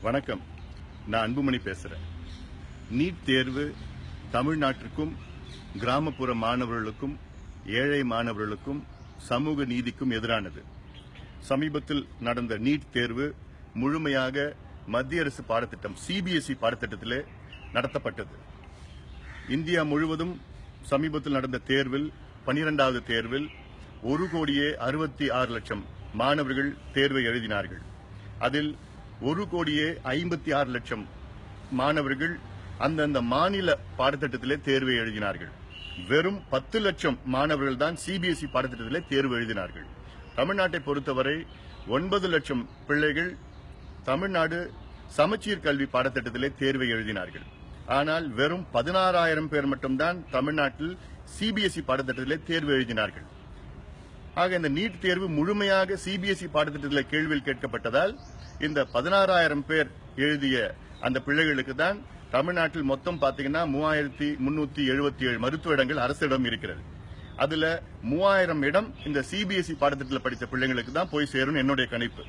வணக்கம். நான் அன்புமணி பேசுறேன். நீட் தேர்வு தமிழ்நாட்டிற்கும் கிராமப்புற மாணவர்களுக்கும் ஏழை மாணவர்களுக்கும் சமூக நீதிக்கும் எதிரானது. சமீபத்தில் நடந்த நீட் தேர்வு முழுமையாக மத்திய அரசு பாடத்திட்டம் சிபிஎஸ்இ பாடத்திட்டத்திலே நடத்தப்பட்டது. இந்தியா முழுவதும் சமீபத்தில் நடந்த தேர்வில் பனிரெண்டாவது தேர்வில் ஒரு கோடியே அறுபத்தி ஆறு லட்சம் மாணவர்கள் தேர்வை எழுதினார்கள். அதில் ஒரு கோடியே ஐம்பத்தி ஆறு லட்சம் மாணவர்கள் அந்தந்த மாநில பாடத்திட்டத்திலே தேர்வை எழுதினார்கள். வெறும் பத்து லட்சம் மாணவர்கள் தான் சிபிஎஸ்இ பாடத்திட்டத்திலே தேர்வு எழுதினார்கள். தமிழ்நாட்டை பொறுத்தவரை ஒன்பது லட்சம் பிள்ளைகள் தமிழ்நாடு சமச்சீர் கல்வி பாடத்திட்டத்திலே தேர்வை எழுதினார்கள். ஆனால் வெறும் பதினாறாயிரம் பேர் மட்டும்தான் தமிழ்நாட்டில் சிபிஎஸ்இ பாடத்திட்டத்திலே தேர்வு எழுதினார்கள். ஆக இந்த நீட் தேர்வு முழுமையாக சிபிஎஸ்இ பாடத்திட்டத்தில் கேள்வியில் கேட்கப்பட்டதால் இந்த பதினாறாயிரம் பேர் எழுதிய அந்த பிள்ளைகளுக்கு தான் தமிழ்நாட்டில் மொத்தம் பாத்தீங்கன்னா மூவாயிரத்தி முன்னூத்தி எழுபத்தி ஏழு மருத்துவ இடங்கள் அரசிடம் இருக்கிறது. அதுல மூவாயிரம் இடம் இந்த சிபிஎஸ்இ பாடத்திட்டத்தில் படித்த பிள்ளைங்களுக்கு தான் போய் சேரும் என்னுடைய கணிப்பு.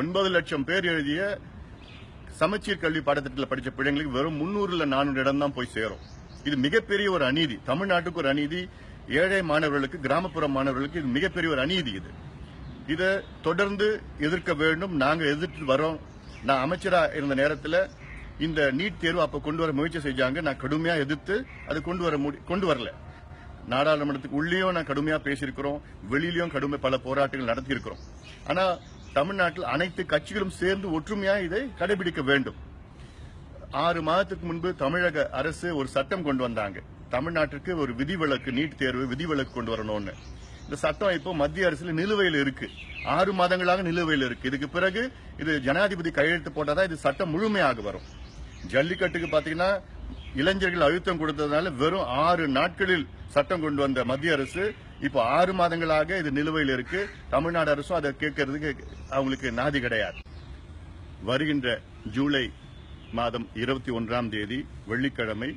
ஒன்பது லட்சம் பேர் எழுதிய சமச்சீர் கல்வி பாடத்திட்டத்தில் படித்த பிள்ளைங்களுக்கு வெறும் முன்னூறுல நானூறு இடம் தான் போய் சேரும். இது மிகப்பெரிய ஒரு அநீதி. தமிழ்நாட்டுக்கு ஒரு அநீதி. ஏழை மாணவர்களுக்கு கிராமப்புற மாணவர்களுக்கு இது மிகப்பெரிய ஒரு அநீதி இது. இதை தொடர்ந்து எதிர்க்க வேண்டும். நாங்கள் எதிர்த்து வரோம் நான் அமைச்சரா இருந்த நேரத்தில் இந்த நீட் தேர்வு அப்போ கொண்டு வர முயற்சி செஞ்சாங்க. நான் கடுமையாக எதிர்த்து அது கொண்டு வர முடி- கொண்டு வரல. நாடாளுமன்றத்துக்கு உள்ளேயும் நான் கடுமையாக பேசியிருக்கிறோம். வெளியிலையும் கடுமை பல போராட்டங்கள் நடத்தியிருக்கிறோம். ஆனால் தமிழ்நாட்டில் அனைத்து கட்சிகளும் சேர்ந்து ஒற்றுமையாக இதை கடைபிடிக்க வேண்டும். ஆறு மாதத்துக்கு முன்பு தமிழக அரசு ஒரு சட்டம் கொண்டு வந்தாங்க. தமிழ்நாட்டிற்கு ஒரு விதிவிலக்கு நீட் தேர்வு விதிவிலக்கு கொண்டு வரணும்னு. இந்த சட்டம் இப்போ மத்திய அரசுல நிலுவையில் இருக்கு. ஆறு மாதங்களாக நிலுவையில் இருக்கு. இதுக்கு பிறகு இது ஜனாதிபதி கையெழுத்து போட்டாதான் இது சட்டம் முழுமையாக வரும். ஜல்லிக்கட்டுக்கு பாத்தீங்கன்னா இளைஞர்கள் அழுத்தம் கொடுத்ததுனால வெறும் ஆறு நாட்களில் சட்டம் கொண்டு வந்த மத்திய அரசு இப்போ ஆறு மாதங்களாக இது நிலுவையில் இருக்கு. தமிழ்நாடு அரசும் அதை கேட்கறதுக்கு அவங்களுக்கு நாதி கிடையாது. வருகின்ற ஜூலை மாதம் இருபத்தி ஒன்றாம் தேதி வெள்ளிக்கிழமை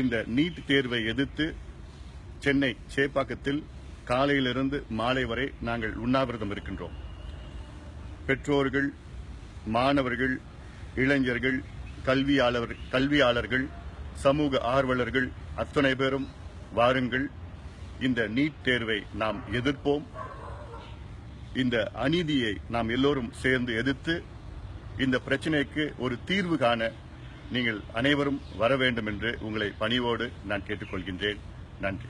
இந்த நீட் தேர்வை எதிர்த்து சென்னை சேப்பாக்கத்தில் காலையிலிருந்து மாலை வரை நாங்கள் உண்ணாவிரதம் இருக்கின்றோம். பெற்றோர்கள் மாணவர்கள் இளைஞர்கள் கல்வியாளர் கல்வியாளர்கள் சமூக ஆர்வலர்கள் அத்தனை பேரும் வாருங்கள். இந்த நீட் தேர்வை நாம் எதிர்ப்போம். இந்த அநீதியை நாம் எல்லோரும் சேர்ந்து எதிர்த்து இந்த பிரச்சனைக்கு ஒரு தீர்வு காண நீங்கள் அனைவரும் வர வேண்டும் என்று உங்களை பணிவோடு நான் கேட்டுக்கொள்கின்றேன். நன்றி.